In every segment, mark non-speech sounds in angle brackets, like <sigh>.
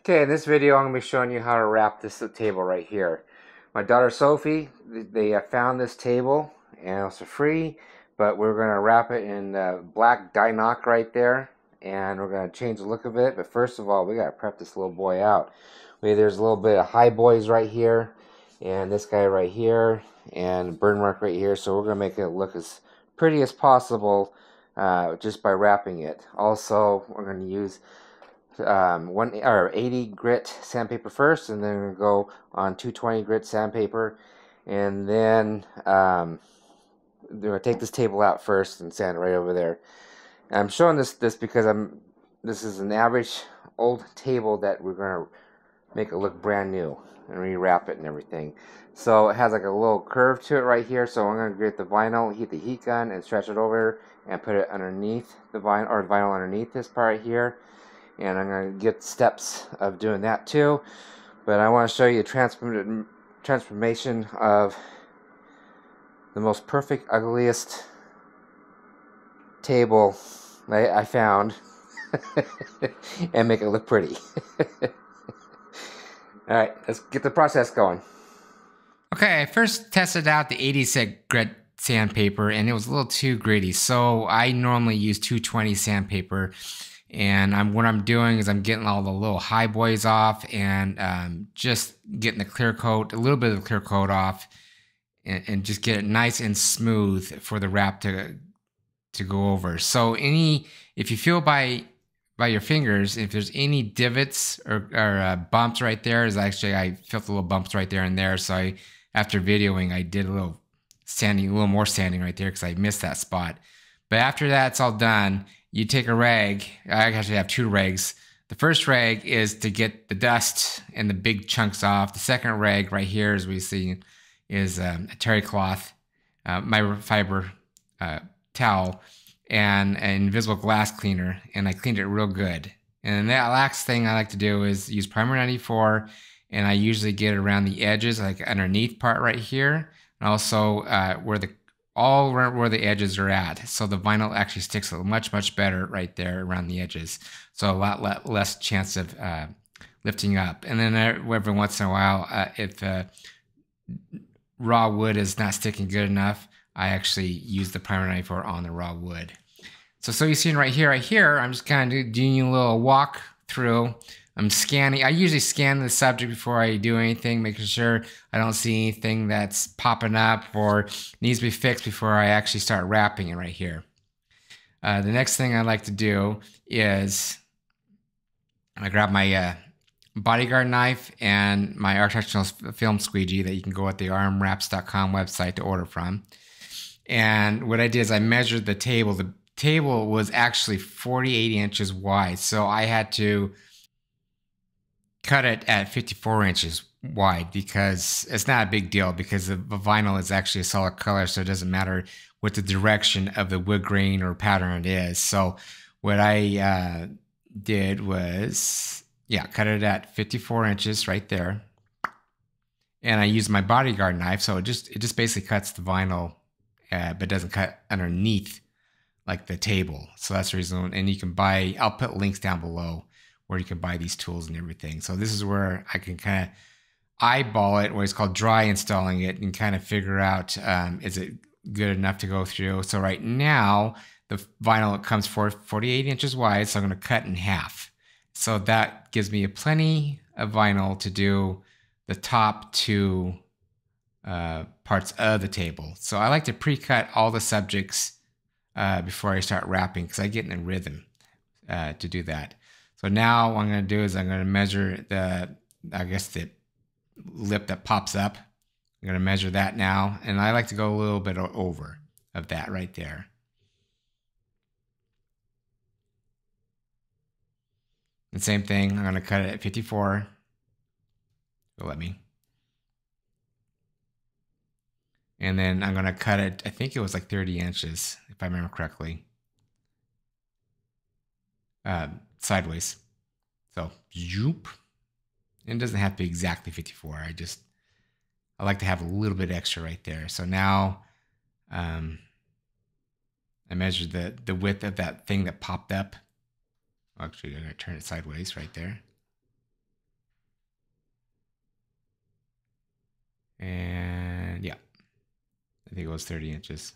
Okay, in this video I'm going to be showing you how to wrap this table right here. My daughter Sophie, they found this table and it's free, but we're going to wrap it in uh, black Di-Noc right there and we're going to change the look of it. But first of all, we got to prep this little boy out. We, there's a little bit of high boys right here and this guy right here and burn mark right here. So we're going to make it look as pretty as possible uh, just by wrapping it. Also, we're going to use um, one or 80 grit sandpaper first, and then we're go on 220 grit sandpaper, and then um, we're gonna take this table out first and sand it right over there. And I'm showing this this because I'm this is an average old table that we're gonna make it look brand new and rewrap it and everything. So it has like a little curve to it right here. So I'm gonna get the vinyl, heat the heat gun, and stretch it over and put it underneath the vinyl or vinyl underneath this part here and I'm going to get steps of doing that too. But I want to show you the transformation of the most perfect, ugliest table I, I found <laughs> and make it look pretty. <laughs> Alright, let's get the process going. Okay, I first tested out the 86 grit sandpaper and it was a little too gritty. So I normally use 220 sandpaper and I'm what I'm doing is I'm getting all the little high boys off and um, just getting the clear coat, a little bit of the clear coat off, and, and, just get it nice and smooth for the wrap to to go over. So any if you feel by by your fingers, if there's any divots or, or uh, bumps right there, is actually I felt a little bumps right there and there. So I after videoing, I did a little sanding, a little more sanding right there because I missed that spot. But after that's all done, you take a rag. I actually have two rags. The first rag is to get the dust and the big chunks off. The second rag right here, as we see, is um, a terry cloth, uh, microfiber uh, towel, and an invisible glass cleaner. And I cleaned it real good. And that last thing I like to do is use primer 94, and I usually get around the edges, like underneath part right here, and also uh, where the all where the edges are at. So the vinyl actually sticks much, much better right there around the edges. So a lot le less chance of uh, lifting up. And then every once in a while, uh, if uh, raw wood is not sticking good enough, I actually use the primer 94 on the raw wood. So, so you see right here, right here, I'm just kind of doing a little walk through I'm scanning. I usually scan the subject before I do anything, making sure I don't see anything that's popping up or needs to be fixed before I actually start wrapping it right here. Uh, the next thing I like to do is I grab my uh, bodyguard knife and my architectural film squeegee that you can go at the rmwraps.com website to order from. And what I did is I measured the table. The table was actually 48 inches wide, so I had to cut it at 54 inches wide because it's not a big deal because the vinyl is actually a solid color, so it doesn't matter what the direction of the wood grain or pattern is. So what I uh, did was, yeah, cut it at 54 inches right there. And I used my bodyguard knife, so it just it just basically cuts the vinyl, uh, but doesn't cut underneath like the table. So that's the reason. And you can buy. I'll put links down below where you can buy these tools and everything. So this is where I can kind of eyeball it, what is called dry installing it, and kind of figure out um, is it good enough to go through. So right now the vinyl comes for 48 inches wide, so I'm going to cut in half. So that gives me plenty of vinyl to do the top two uh, parts of the table. So I like to pre-cut all the subjects uh, before I start wrapping because I get in a rhythm uh, to do that. So now what I'm going to do is I'm going to measure the, I guess the lip that pops up. I'm going to measure that now. And I like to go a little bit over of that right there. The same thing, I'm going to cut it at 54. So let me. And then I'm going to cut it, I think it was like 30 inches, if I remember correctly. Uh, sideways. So, zoop. And it doesn't have to be exactly 54. I just, I like to have a little bit extra right there. So now um, I measured the, the width of that thing that popped up. Actually, I'm going to turn it sideways right there. And yeah, I think it was 30 inches.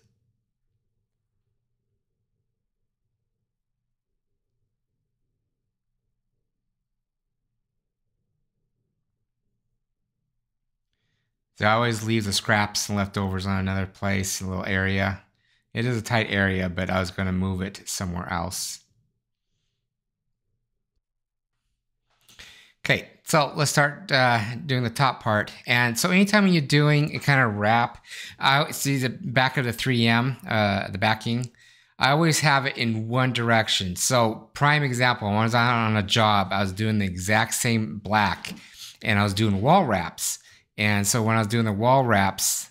So I always leave the scraps and leftovers on another place, a little area. It is a tight area, but I was going to move it somewhere else. Okay, so let's start uh, doing the top part. And so anytime you're doing a kind of wrap, I see the back of the 3M, uh, the backing, I always have it in one direction. So prime example, when I was on a job, I was doing the exact same black and I was doing wall wraps. And so when I was doing the wall wraps,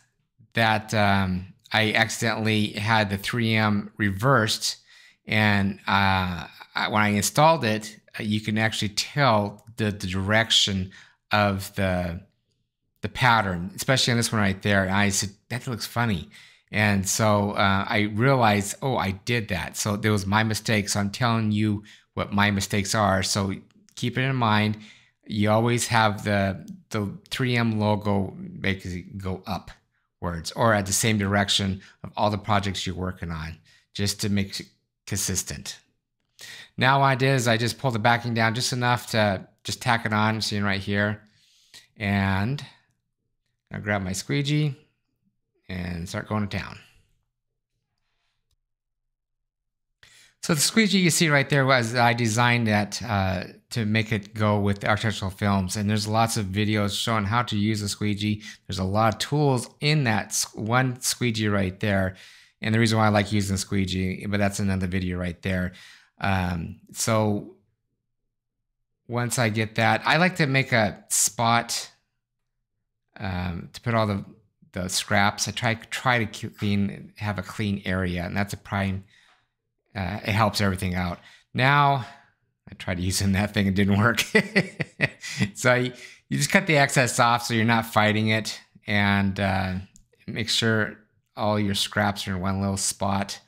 that um, I accidentally had the 3M reversed. And uh, when I installed it, you can actually tell the, the direction of the the pattern, especially on this one right there. And I said, that looks funny. And so uh, I realized, oh, I did that. So there was my mistake. So I'm telling you what my mistakes are. So keep it in mind. You always have the the 3M logo basically go upwards or at the same direction of all the projects you're working on, just to make it consistent. Now what I did is I just pulled the backing down just enough to just tack it on, seeing right here. And I grab my squeegee and start going to town. So the squeegee you see right there was I designed that uh, to make it go with architectural films. And there's lots of videos showing how to use a squeegee. There's a lot of tools in that one squeegee right there. And the reason why I like using squeegee, but that's another video right there. Um, so once I get that, I like to make a spot um, to put all the the scraps. I try try to clean have a clean area, and that's a prime. Uh, it helps everything out. Now I tried using that thing, it didn't work. <laughs> so you, you just cut the excess off so you're not fighting it, and uh, make sure all your scraps are in one little spot.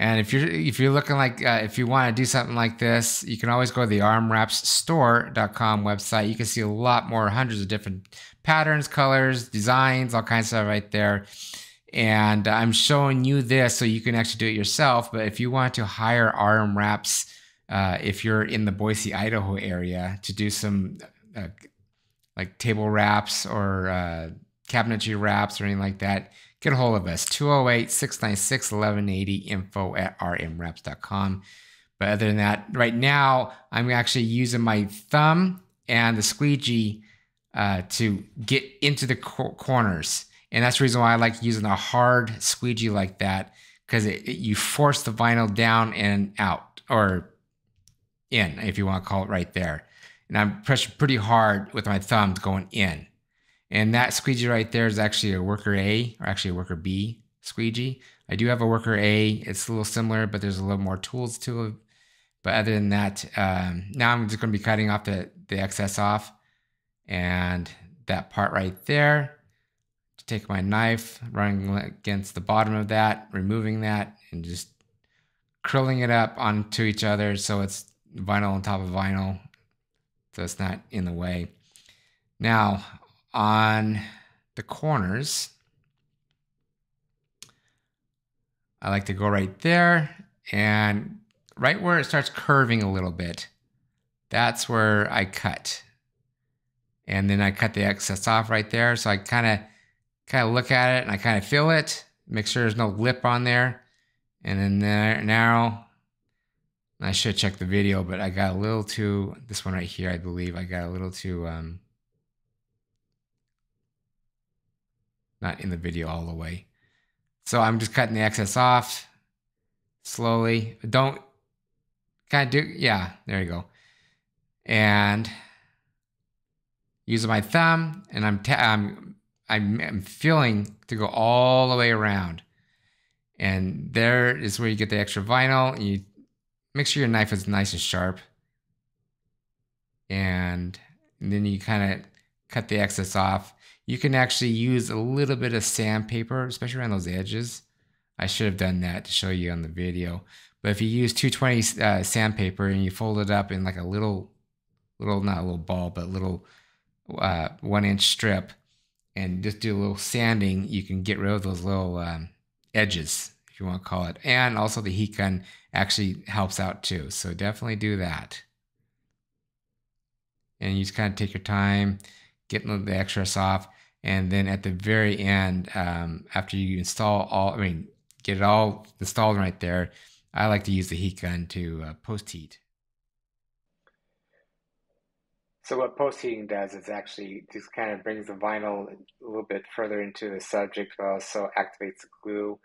And if you're if you're looking like uh, if you want to do something like this, you can always go to the rmwrapsstore.com website. You can see a lot more, hundreds of different patterns, colors, designs, all kinds of stuff right there. And I'm showing you this so you can actually do it yourself. But if you want to hire RM Wraps, uh, if you're in the Boise, Idaho area, to do some uh, like table wraps or uh, cabinetry wraps or anything like that, get a hold of us 208 696 1180 info at rmwraps.com. But other than that, right now, I'm actually using my thumb and the squeegee uh, to get into the co- corners. And that's the reason why I like using a hard squeegee like that because it you force the vinyl down and out or in, if you want to call it right there. And I'm pressing pretty hard with my thumbs going in. And that squeegee right there is actually a worker A or actually a worker B squeegee. I do have a worker A. It's a little similar, but there's a little more tools to it. But other than that, um, now I'm just going to be cutting off the, the excess off. And that part right there, to take my knife, running against the bottom of that, removing that, and just curling it up onto each other so it's vinyl on top of vinyl so it's not in the way. Now, on the corners, I like to go right there and right where it starts curving a little bit, that's where I cut. And then I cut the excess off right there. So I kind of kind of look at it and I kind of feel it, make sure there's no lip on there. And then there, narrow. I should check the video, but I got a little too, this one right here, I believe, I got a little too um, not in the video all the way. So I'm just cutting the excess off slowly. Don't kind of do, yeah, there you go. And using my thumb, and I'm, I'm, I'm, I'm feeling to go all the way around. And there is where you get the extra vinyl. You make sure your knife is nice and sharp. And, and then you kind of cut the excess off you can actually use a little bit of sandpaper, especially around those edges. I should have done that to show you on the video. But if you use 220 uh, sandpaper and you fold it up in like a little little not a little ball, but little uh, one inch strip, and just do a little sanding. You can get rid of those little um, edges, if you want to call it, and also the heat gun actually helps out too. So definitely do that. And you just kind of take your time, getting the excess off, and then at the very end, um, after you install all, I mean, get it all installed right there, I like to use the heat gun to uh, post heat. So what post heating does is actually just kind of brings the vinyl a little bit further into the subject, but also activates the glue,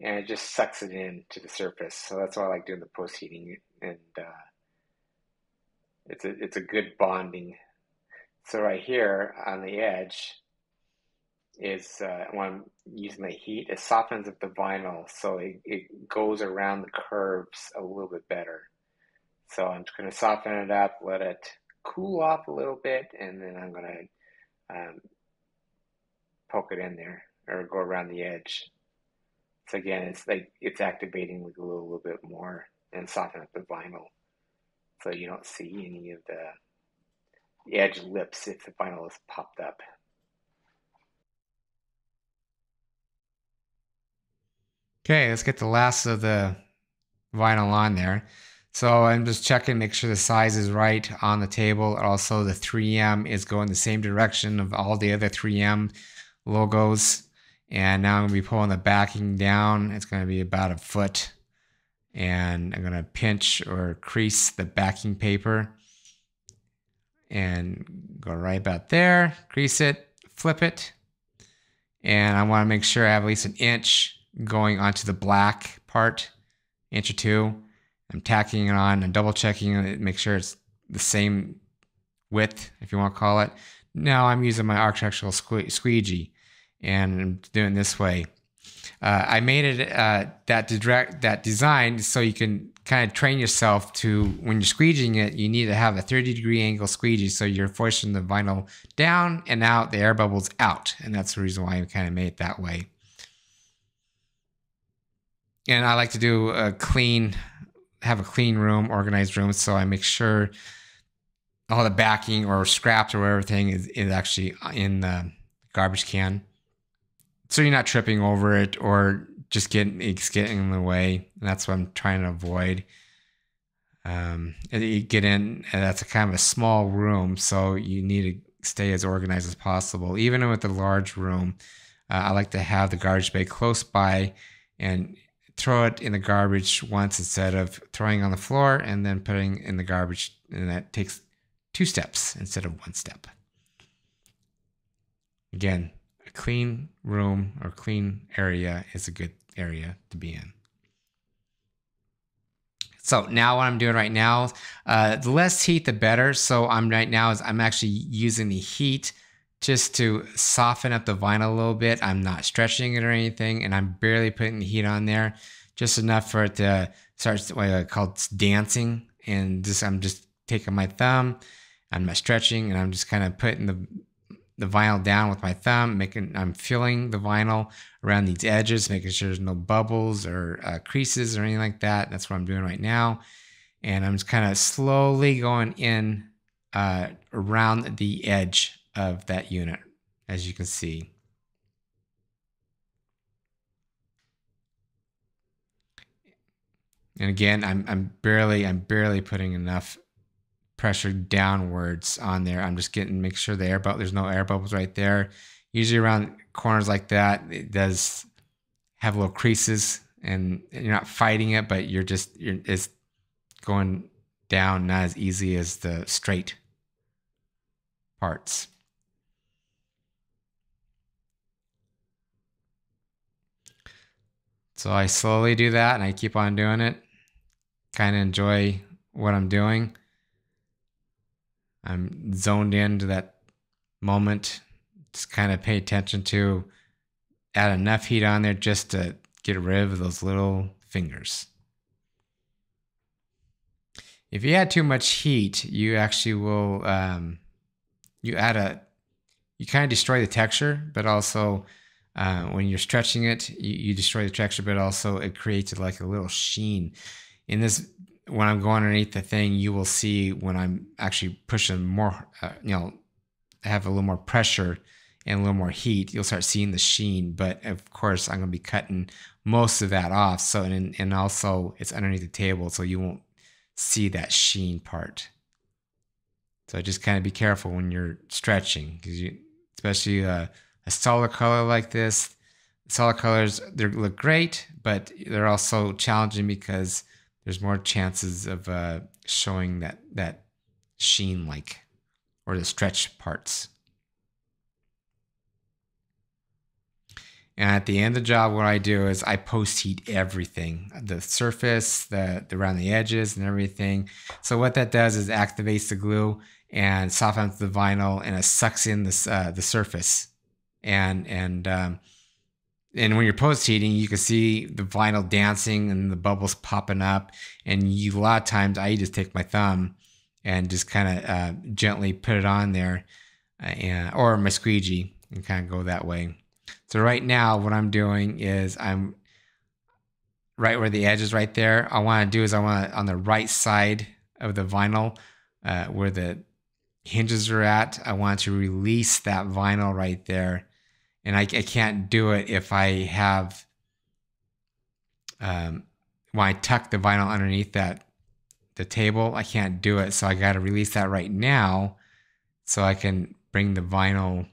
and it just sucks it in to the surface. So that's why I like doing the post heating, and uh, it's a it's a good bonding. So right here on the edge is uh, when I'm using the heat, it softens up the vinyl, so it, it goes around the curves a little bit better. So I'm just going to soften it up, let it cool off a little bit, and then I'm gonna um, poke it in there or go around the edge. So again, it's like it's activating the glue a little bit more and soften up the vinyl, so you don't see any of the, the edge lips if the vinyl is popped up. Okay, let's get the last of the vinyl on there. So I'm just checking, make sure the size is right on the table. Also, the 3M is going the same direction of all the other 3M logos. And now I'm to be pulling the backing down. It's going to be about a foot. And I'm going to pinch or crease the backing paper. And go right about there, crease it, flip it. And I want to make sure I have at least an inch going onto the black part, inch or two I'm tacking it on and double checking it, make sure it's the same width, if you want to call it. Now I'm using my architectural squeegee and I'm doing this way. Uh, I made it uh, that direct that design so you can kind of train yourself to when you're squeegeeing it, you need to have a 30 degree angle squeegee so you're forcing the vinyl down and out, the air bubbles out, and that's the reason why I kind of made it that way. And I like to do a clean have a clean room, organized room, so I make sure all the backing or scraps or everything is, is actually in the garbage can. So you're not tripping over it or just getting it's getting in the way. And that's what I'm trying to avoid. Um, you get in, and that's a kind of a small room, so you need to stay as organized as possible. Even with a large room, uh, I like to have the garbage bay close by and throw it in the garbage once instead of throwing on the floor and then putting in the garbage. And that takes two steps instead of one step. Again, a clean room or clean area is a good area to be in. So now what I'm doing right now, uh, the less heat, the better. So I'm right now is I'm actually using the heat just to soften up the vinyl a little bit. I'm not stretching it or anything, and I'm barely putting the heat on there, just enough for it to start what I call dancing. And just I'm just taking my thumb, I'm not stretching, and I'm just kind of putting the the vinyl down with my thumb, making I'm feeling the vinyl around these edges, making sure there's no bubbles or uh, creases or anything like that. That's what I'm doing right now, and I'm just kind of slowly going in uh, around the edge of that unit, as you can see. And again, I'm, I'm barely, I'm barely putting enough pressure downwards on there. I'm just getting, make sure the air bubble, there's no air bubbles right there. Usually around corners like that, it does have little creases and you're not fighting it, but you're just, you're, it's going down not as easy as the straight parts. So I slowly do that and I keep on doing it. Kind of enjoy what I'm doing. I'm zoned into that moment. Just kind of pay attention to add enough heat on there just to get rid of those little fingers. If you add too much heat, you actually will um, you add a you kind of destroy the texture, but also uh, when you're stretching it, you, you, destroy the texture, but also it creates like a little sheen. In this when I'm going underneath the thing, you will see when I'm actually pushing more, uh, you know, have a little more pressure and a little more heat, you'll start seeing the sheen. But of course, I'm going to be cutting most of that off. So, and, and also it's underneath the table, so you won't see that sheen part. So just kind of be careful when you're stretching, because you, especially uh, a solid color like this, solid colors they look great, but they're also challenging because there's more chances of uh, showing that that sheen like or the stretch parts. And at the end of the job, what I do is I post heat everything, the surface, the, the around the edges and everything. So what that does is activates the glue and softens the vinyl and it sucks in this, uh, the surface. And, and, um, and when you're post heating, you can see the vinyl dancing and the bubbles popping up. And you, a lot of times I just take my thumb and just kind of uh, gently put it on there uh, and, or my squeegee and kind of go that way. So right now, what I'm doing is I'm right where the edge is right there. I want to do is I want on the right side of the vinyl uh, where the hinges are at. I want to release that vinyl right there. And I, I can't do it if I have, um, when I tuck the vinyl underneath that, the table, I can't do it. So I got to release that right now so I can bring the vinyl,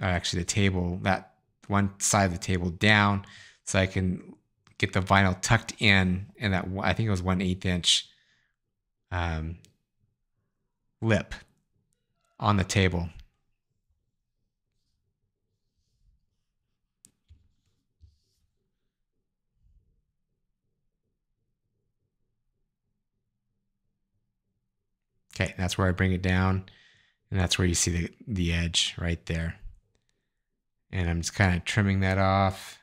or actually the table, that one side of the table down so I can get the vinyl tucked in and that I think it was one eighth inch um, lip on the table. Okay, that's where I bring it down. And that's where you see the, the edge right there. And I'm just kind of trimming that off.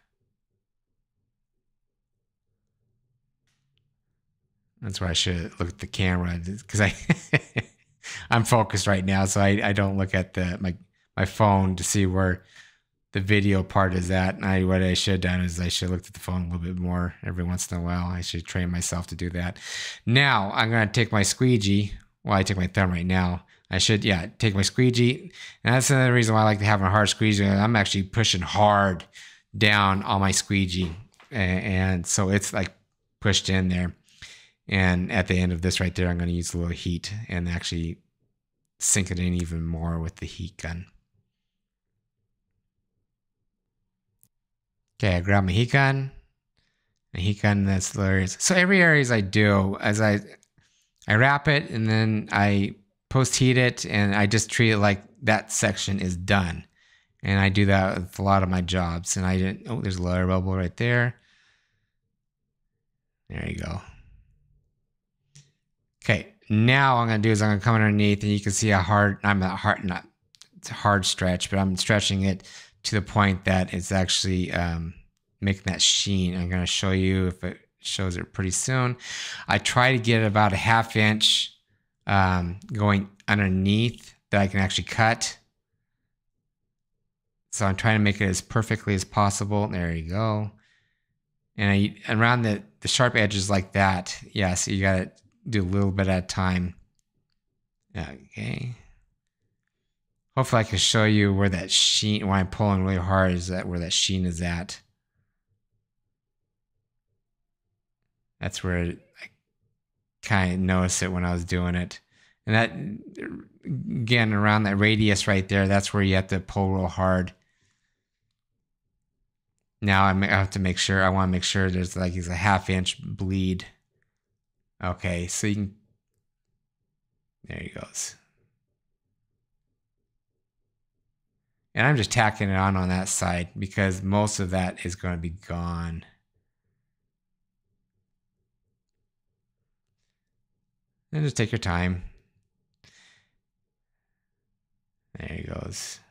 That's where I should look at the camera because I <laughs> I'm focused right now, so I, I don't look at the my my phone to see where the video part is at. And I what I should have done is I should have looked at the phone a little bit more every once in a while. I should train myself to do that. Now I'm gonna take my squeegee. Well, I take my thumb right now I should, yeah, take my squeegee. And that's another reason why I like to have a hard squeegee. I'm actually pushing hard down on my squeegee. And so it's like pushed in there. And at the end of this right there, I'm going to use a little heat and actually sink it in even more with the heat gun. Okay, I grab my heat gun. A heat gun that's areas. So every areas I do, as I I wrap it and then I post heat it and I just treat it like that section is done. And I do that with a lot of my jobs. And I didn't, oh, there's a lower bubble right there. There you go. Okay, now I'm gonna do is I'm gonna come underneath and you can see how hard, I'm not hard, not, it's a hard stretch, but I'm stretching it to the point that it's actually um, making that sheen. I'm gonna show you if it shows it pretty soon. I try to get about a half inch um, going underneath that I can actually cut. So I'm trying to make it as perfectly as possible. There you go. And I, around the, the sharp edges like that, yeah, so you got to do a little bit at a time. Okay. Hopefully I can show you where that sheen, when I'm pulling really hard, is that where that sheen is at. That's where I kind of noticed it when I was doing it. And that, again, around that radius right there, that's where you have to pull real hard. Now I have to make sure, I want to make sure there's like a half inch bleed. Okay, so you can, there he goes. And I'm just tacking it on on that side because most of that is going to be gone. And just take your time. There he goes.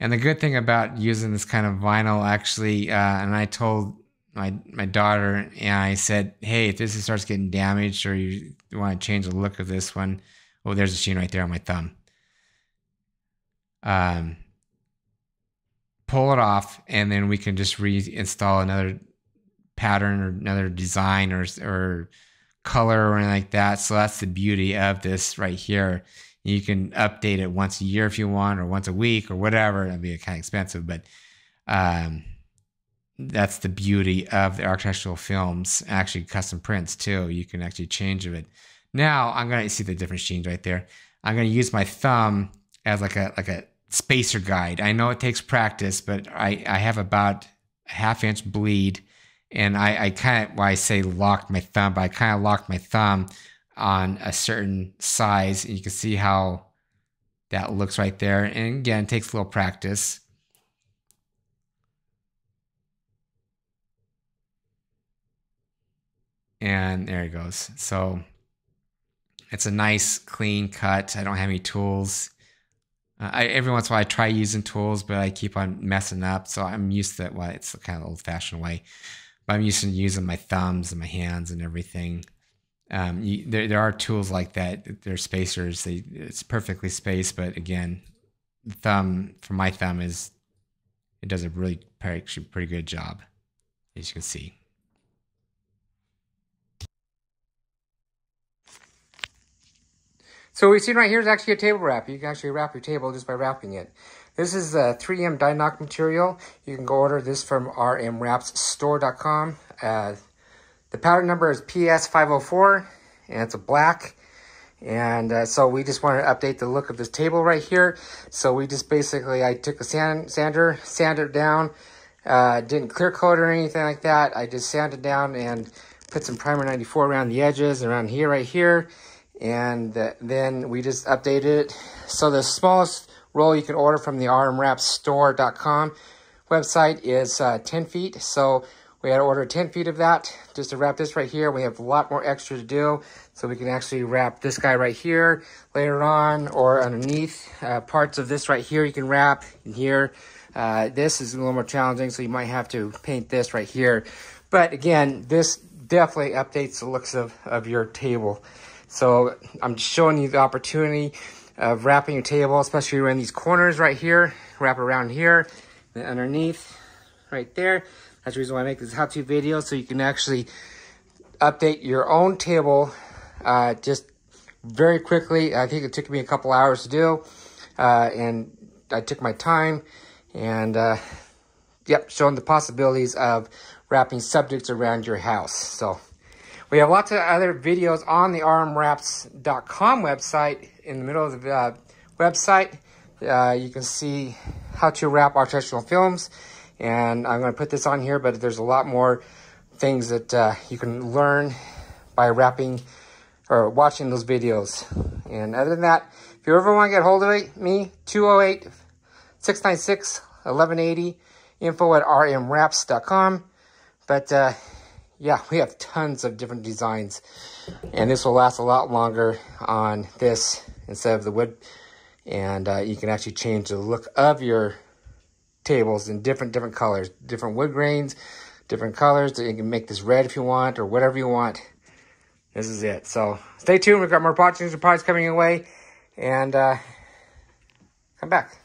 And the good thing about using this kind of vinyl, actually, uh, and I told my my daughter, and I said, "Hey, if this starts getting damaged, or you want to change the look of this one, oh, there's a sheen right there on my thumb. Um, pull it off, and then we can just reinstall another pattern or another design or or color or anything like that. So that's the beauty of this right here. You can update it once a year if you want, or once a week, or whatever. It'll be kind of expensive, but um, that's the beauty of the architectural films. Actually, custom prints too. You can actually change it. Now I'm gonna see the different sheens right there. I'm gonna use my thumb as like a like a spacer guide. I know it takes practice, but I I have about a half inch bleed, and I I kind of why I say locked my thumb, but I kind of locked my thumb on a certain size. And you can see how that looks right there. And again, takes a little practice. And there it goes. So it's a nice clean cut. I don't have any tools. Uh, I, every once in a while I try using tools, but I keep on messing up. So I'm used to it. Well, it's kind of old fashioned way. But I'm used to using my thumbs and my hands and everything. Um, you, there, there are tools like that. They're spacers. They, it's perfectly spaced, but again, thumb for my thumb is it does a really pretty, pretty good job, as you can see. So what we've seen right here is actually a table wrap. You can actually wrap your table just by wrapping it. This is a 3M Di-Noc material. You can go order this from rmwrapsstore.com. Uh, the pattern number is PS504, and it's a black. And uh, so we just wanted to update the look of this table right here. So we just basically, I took a sand, sander, sanded it down, uh, didn't clear coat or anything like that. I just sanded down and put some primer 94 around the edges, around here, right here. And uh, then we just updated it. So the smallest roll you can order from the rmwrapsstore.com website is uh, 10 feet. So we had to order 10 feet of that just to wrap this right here. We have a lot more extra to do, so we can actually wrap this guy right here later on or underneath. Uh, parts of this right here you can wrap in here. Uh, this is a little more challenging, so you might have to paint this right here. But again, this definitely updates the looks of, of your table. So I'm just showing you the opportunity of wrapping your table, especially around these corners right here. Wrap around here, underneath, right there. That's the reason why I make this how-to video, so you can actually update your own table uh, just very quickly. I think it took me a couple hours to do, uh, and I took my time, and uh, yep, showing the possibilities of wrapping subjects around your house. So we have lots of other videos on the rmwraps.com website. In the middle of the uh, website, uh, you can see how to wrap architectural films. And I'm going to put this on here, but there's a lot more things that uh, you can learn by wrapping or watching those videos. And other than that, if you ever want to get hold of me, 208 696 1180, info at rmwraps.com. But uh, yeah, we have tons of different designs. And this will last a lot longer on this instead of the wood. And uh, you can actually change the look of your tables in different different colors, different wood grains, different colors. You can make this red if you want or whatever you want. This is it. So stay tuned. We've got more projects and products coming your way. And uh, come back.